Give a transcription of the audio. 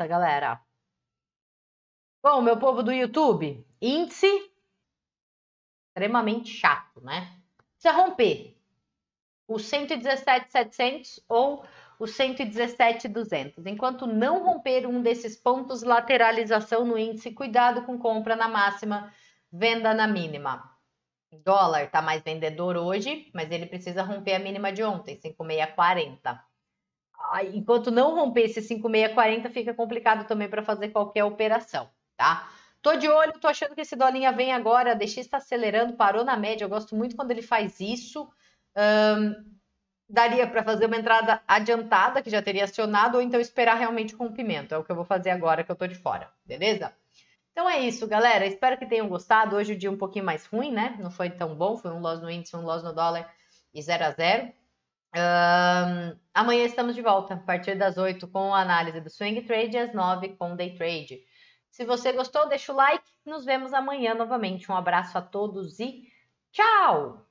nessa, galera. Bom, meu povo do YouTube, índice extremamente chato, né? Precisa romper o 117,700 ou o 117,200. Enquanto não romper um desses pontos, lateralização no índice, cuidado com compra na máxima, venda na mínima. Dólar está mais vendedor hoje, mas ele precisa romper a mínima de ontem, 5,640. Enquanto não romper esse 5,640, fica complicado também para fazer qualquer operação, tá? Tô de olho, tô achando que esse dolinha vem agora, a DX está acelerando, parou na média, eu gosto muito quando ele faz isso. Um, daria para fazer uma entrada adiantada, que já teria acionado, ou então esperar realmente o rompimento. É o que eu vou fazer agora que eu tô de fora, beleza? Então é isso, galera. Espero que tenham gostado. Hoje o dia um pouquinho mais ruim, né? Não foi tão bom. Foi um loss no índice, um loss no dólar e 0 a 0. Amanhã estamos de volta, a partir das 8 com a análise do Swing Trade e às 9 com Day Trade. Se você gostou, deixa o like. Nos vemos amanhã novamente. Um abraço a todos e tchau!